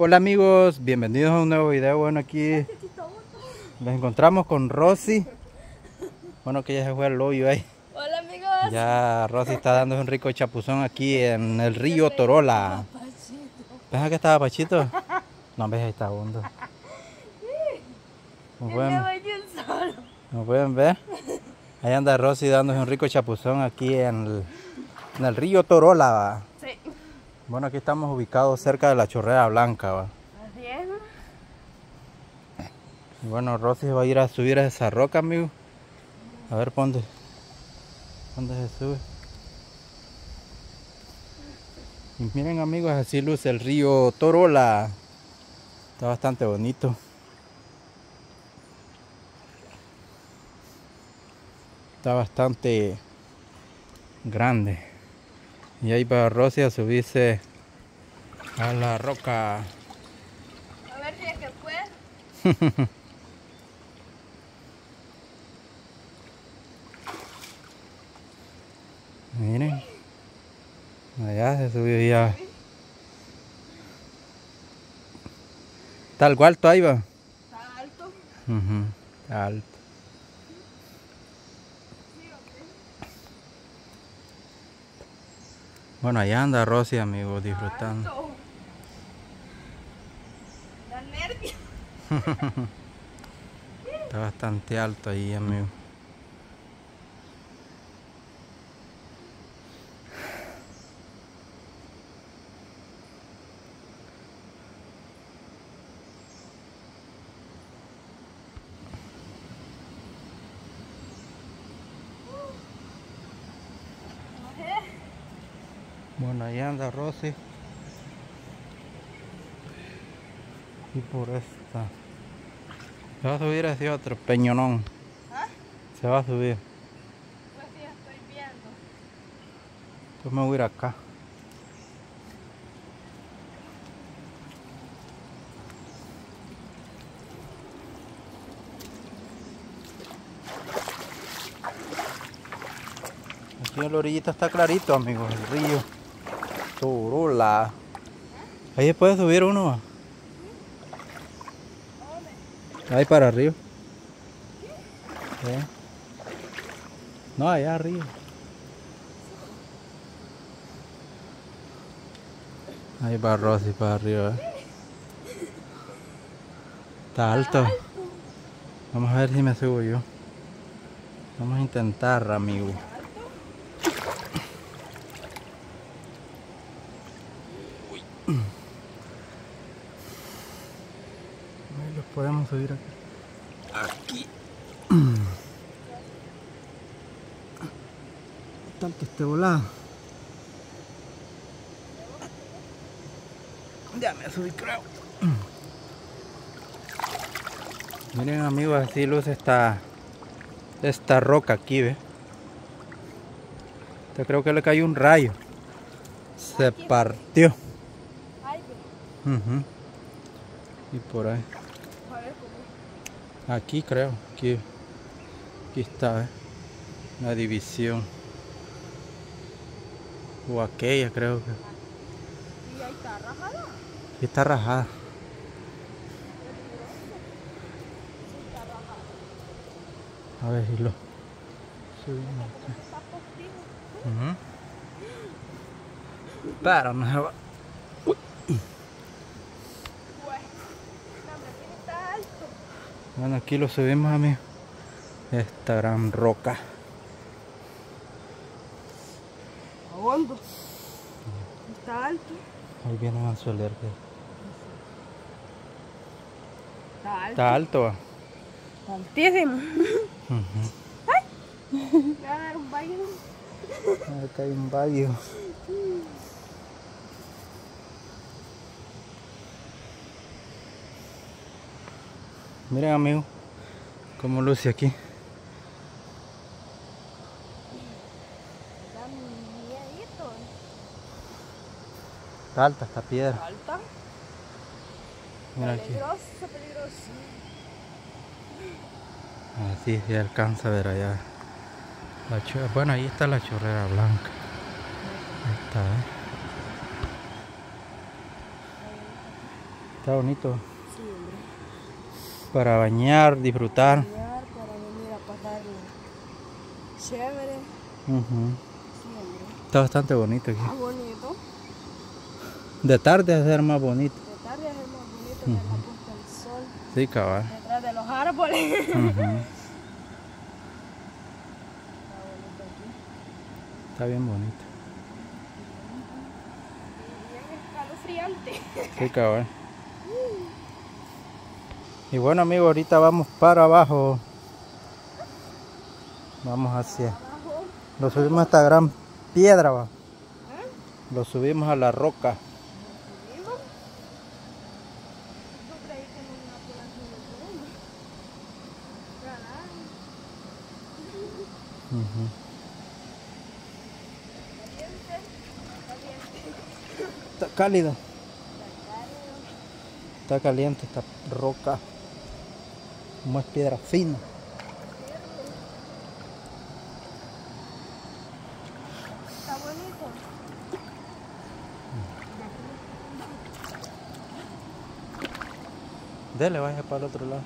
Hola amigos, bienvenidos a un nuevo video. Bueno, aquí nos encontramos con Rosy. Bueno, que ya se fue al hoyo ahí. Hola amigos. Ya Rosy está dando un rico chapuzón aquí en el río Torola. ¿Ves que estaba Pachito? No, ves ahí está hondo. ¿No pueden, ¿No pueden ver? Ahí anda Rosy dándose un rico chapuzón aquí en el, en el río Torola. Bueno, aquí estamos ubicados cerca de la chorrera blanca. ¿va? Así es. ¿no? Y bueno, Rosy va a ir a subir a esa roca, amigo. A ver, ¿dónde? ¿Dónde se sube? Y miren, amigos, así luce el río Torola. Está bastante bonito. Está bastante grande. Y ahí va Rosy a subirse a la roca. A ver si es que puede. Miren. Allá se subió ya. Está algo alto ahí va. Está alto. Ujú, está alto. Bueno, allá anda Rosy, amigos, disfrutando. Está bastante alto ahí, amigo. Bueno, ahí anda Rosy. Y por esta. Se va a subir hacia otro peñonón. ¿Ah? Se va a subir. Pues sí, estoy viendo. Pues me voy a ir acá. Aquí en la orillita está clarito, amigos, el río. Turula. Ahí puede subir uno. Ahí para arriba. No, allá arriba. Ahí va Rosy para arriba. Está alto. Vamos a ver si me subo yo. Vamos a intentar, amigo. Uy. Ahí subir aquí. Aquí. Tanto este volado. Ya me subí, creo. Miren amigos, así luce esta, esta roca aquí, ¿ve? Yo creo que le cayó un rayo. Se partió. Y por ahí. Aquí creo. Aquí, aquí está, ¿eh? La división. O aquella creo que. Y ahí está rajada. Aquí está rajada. A ver si lo subimos postizo. Ujú. Pero no se va. Pues. No, hombre, aquí está alto. Bueno, aquí lo subimos, amigo. Esta gran roca. A hondo. Está alto. Ahí viene a soler. que Está alto. Está alto. va. Altísimo. Ujú. Me va a dar un baño. Acá hay un valle. Miren, amigo, cómo luce aquí. Está alta esta piedra. Alta. Mira aquí. Peligroso, peligroso. Así se alcanza a ver allá. La bueno, ahí está la chorrera blanca. Ahí está, ¿eh? Está bonito. Para bañar, disfrutar. Bañar para venir a pasarlo. Chévere. Hombre. Está bastante bonito aquí. Está bonito. De tarde a ser más bonito. De tarde es más bonito que la puesta del sol. Sí, cabal. Detrás de los árboles. Ujú. Está bonito aquí. Está bien bonito. Y bien escalofriante. Sí, cabal. Y bueno, amigos, ahorita vamos para abajo. Vamos hacia. Lo subimos a esta gran piedra, va. Lo subimos a la roca. Está cálido. Está cálido. Está caliente esta roca. Como es piedra fina. Está bonito. Dele, vaya para el otro lado.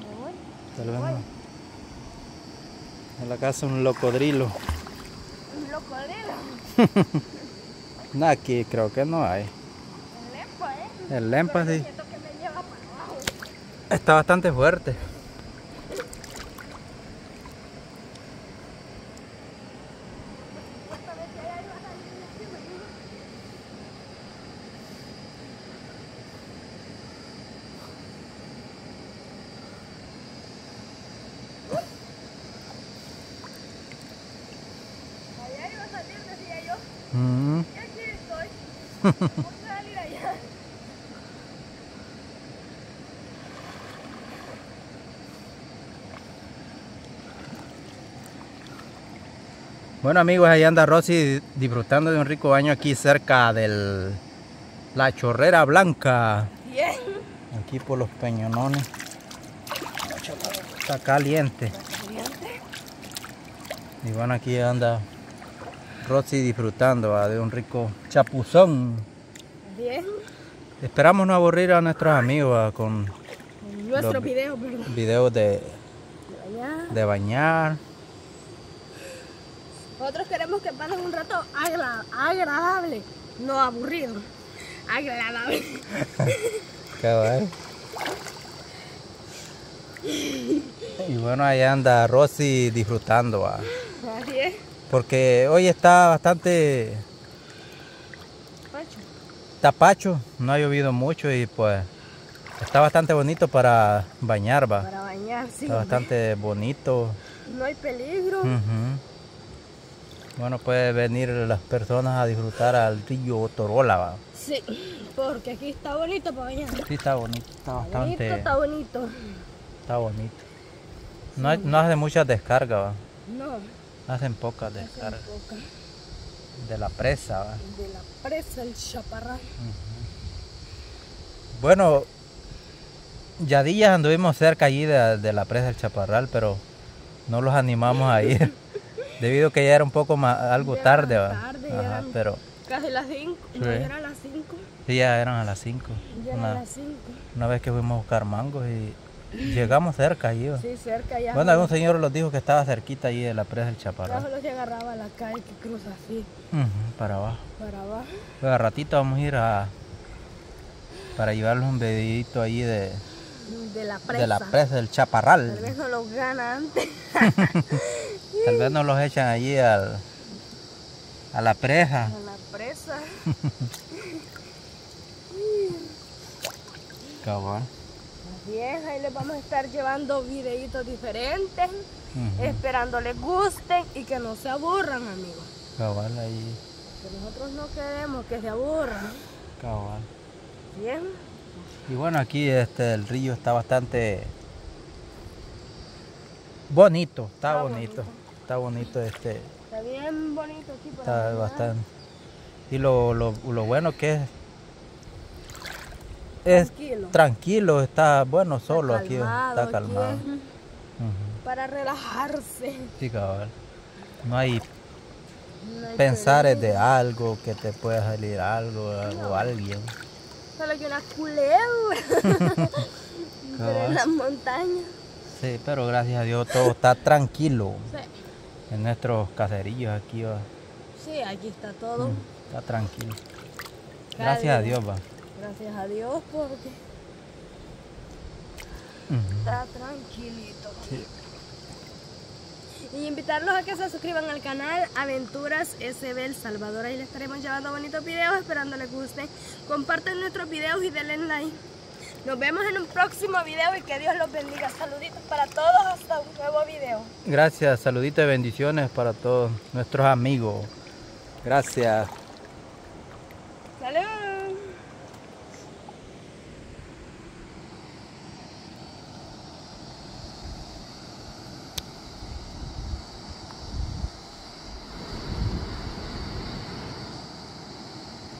Me voy. Tal vez no. En la casa un locodrilo. Un locodrilo. Nada, aquí creo que no hay. El lempa, ¿eh? El lempa sí. Siento que me lleva para abajo. Está bastante fuerte. Supuestamente allá iba a salir encima. Allá iba a salir, decía yo. Mm. Y aquí estoy. Voy a salir allá. Bueno amigos, ahí anda Rosy disfrutando de un rico baño aquí cerca de la chorrera blanca. Bien. Aquí por los peñonones. Está caliente. Y bueno, aquí anda Rosy disfrutando ¿va? de un rico chapuzón. Bien. Esperamos no aburrir a nuestros amigos ¿va? con Nuestro Los- video, perdón. videos de, de bañar. Nosotros queremos que pasen un rato agra- agradable, no aburrido. Agradable. Cabal. Y bueno, ahí anda Rosy disfrutando, ¿va? Así es. porque hoy está bastante Pancho. tapacho, no ha llovido mucho y pues está bastante bonito para bañar, va. Para bañar, sí. Está bastante bonito. No hay peligro. Ujú. Bueno, puede venir las personas a disfrutar al río Torola, va. Sí, porque aquí está bonito para bañar. Sí, está bonito, está Bonito, bastante, está bonito. está bonito. No, hay- no hace muchas descargas, va. No, Hacen pocas descargas poca. de la presa, va. De la presa, el chaparral. Bueno, ya días anduvimos cerca allí de, de la presa del Chaparral, pero no los animamos a ir. Debido a que ya era un poco más, algo Ya tarde, va. tarde, ya Ajá, eran- pero Casi las 5. No, Sí. ya eran las 5. sí, ya eran a las 5. Ya eran Una, las 5. una vez que fuimos a buscar mangos y llegamos cerca allí. Sí, cerca ya. Bueno, algún señor nos dijo que estaba cerquita allí de la presa del Chaparral. solo se agarraba a la calle que cruza así, Ujú, para abajo. para abajo. Pues a ratito vamos a ir a para llevarles un videito ahí de, De la presa. de la presa del Tal Chaparral. vez no lo gana antes. Tal vez nos los echan allí al, a la presa. A la presa. Cabal. Así es, ahí les vamos a estar llevando videitos diferentes, esperando les gusten y que no se aburran, amigos. Cabal ahí. Que nosotros no queremos que se aburran. Cabal. Bien. Y bueno, aquí este el río está bastante bonito, está, Está bonito. bonito. Está bonito este, Está bien bonito aquí para está bastante. Y lo, lo, lo bueno que es es Tranquilo. tranquilo, está bueno solo aquí, calmado, está aquí calmado. Ujú, Para relajarse. Sí, cabal. No hay No hay pensar de algo, que te pueda salir algo o alguien. Solo que una culebra. Pero en las montañas. Sí, pero gracias a Dios todo está tranquilo Sí. en nuestros caserillos aquí. va. Sí, aquí está todo. Mm, Está tranquilo. Cada Gracias a. Dios, va. Gracias a Dios porque está tranquilito. Sí. Y invitarlos a que se suscriban al canal Aventuras SB El Salvador. Ahí les estaremos llevando bonitos videos, esperando les gusten. Compartan nuestros videos y denle like. Nos vemos en un próximo video y que Dios los bendiga. Saluditos para todos hasta un nuevo video. Gracias, saluditos y bendiciones para todos nuestros amigos. Gracias.